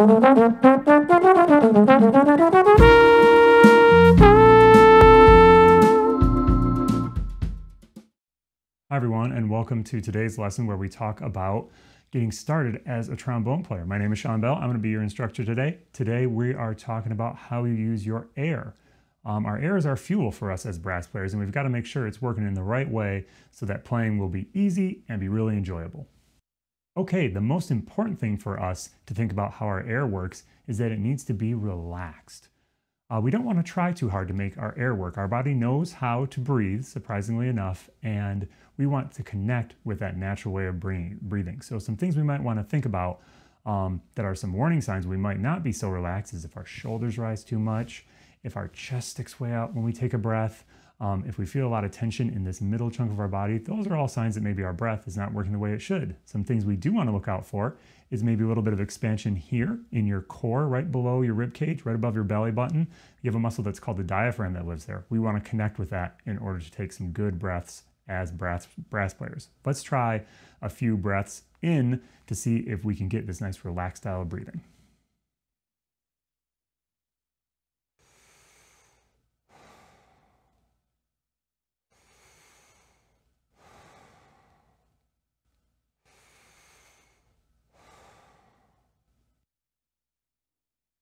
Hi everyone and welcome to today's lesson where we talk about getting started as a trombone player. My name is Shawn Bell. I'm going to be your instructor today. Today we are talking about how you use your air. Um, our air is our fuel for us as brass players and we've got to make sure it's working in the right way so that playing will be easy and be really enjoyable. Okay, the most important thing for us to think about how our air works is that it needs to be relaxed. Uh, we don't want to try too hard to make our air work. Our body knows how to breathe, surprisingly enough, and we want to connect with that natural way of breathing. So some things we might want to think about um, that are some warning signs we might not be so relaxed is if our shoulders rise too much, if our chest sticks way out when we take a breath, um, if we feel a lot of tension in this middle chunk of our body, those are all signs that maybe our breath is not working the way it should. Some things we do want to look out for is maybe a little bit of expansion here in your core, right below your rib cage, right above your belly button. You have a muscle that's called the diaphragm that lives there. We want to connect with that in order to take some good breaths as brass, brass players. Let's try a few breaths in to see if we can get this nice relaxed style of breathing.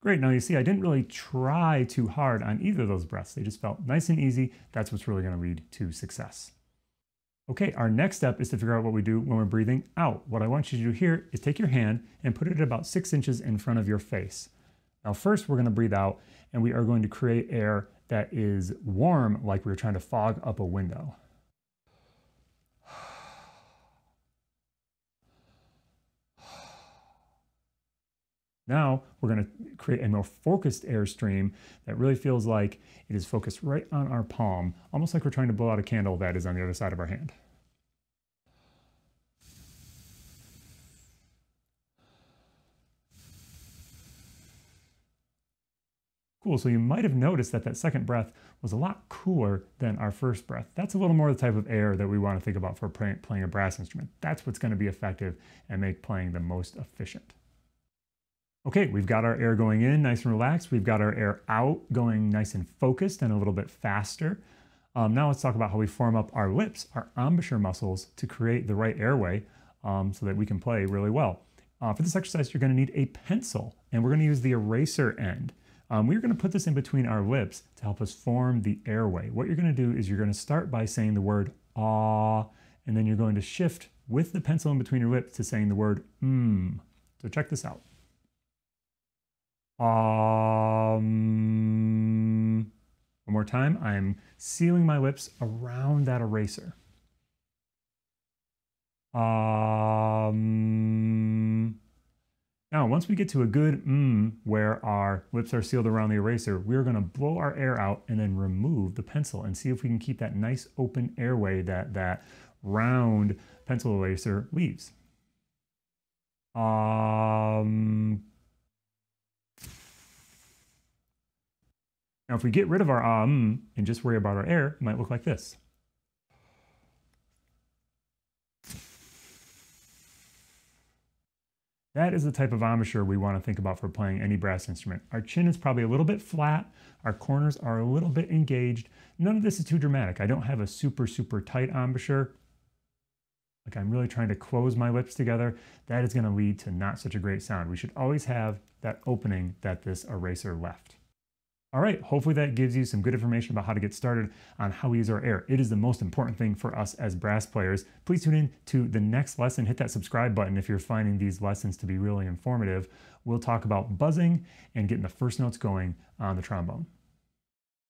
Great, now you see I didn't really try too hard on either of those breaths. They just felt nice and easy. That's what's really gonna lead to success. Okay, our next step is to figure out what we do when we're breathing out. What I want you to do here is take your hand and put it about six inches in front of your face. Now first we're gonna breathe out and we are going to create air that is warm like we are trying to fog up a window. Now we're going to create a more focused airstream that really feels like it is focused right on our palm, almost like we're trying to blow out a candle that is on the other side of our hand. Cool, so you might have noticed that that second breath was a lot cooler than our first breath. That's a little more the type of air that we want to think about for playing a brass instrument. That's what's going to be effective and make playing the most efficient. Okay, we've got our air going in nice and relaxed. We've got our air out going nice and focused and a little bit faster. Um, now let's talk about how we form up our lips, our embouchure muscles to create the right airway um, so that we can play really well. Uh, for this exercise, you're gonna need a pencil and we're gonna use the eraser end. Um, we're gonna put this in between our lips to help us form the airway. What you're gonna do is you're gonna start by saying the word ah, and then you're going to shift with the pencil in between your lips to saying the word mmm. So check this out. Um, one more time. I'm sealing my lips around that eraser. Um, now, once we get to a good mm where our lips are sealed around the eraser, we're going to blow our air out and then remove the pencil and see if we can keep that nice open airway that that round pencil eraser leaves. Um, Now, if we get rid of our um and just worry about our air, it might look like this. That is the type of embouchure we want to think about for playing any brass instrument. Our chin is probably a little bit flat, our corners are a little bit engaged. None of this is too dramatic. I don't have a super, super tight embouchure. Like I'm really trying to close my lips together. That is going to lead to not such a great sound. We should always have that opening that this eraser left. All right, hopefully that gives you some good information about how to get started on how we use our air. It is the most important thing for us as brass players. Please tune in to the next lesson. Hit that subscribe button if you're finding these lessons to be really informative. We'll talk about buzzing and getting the first notes going on the trombone.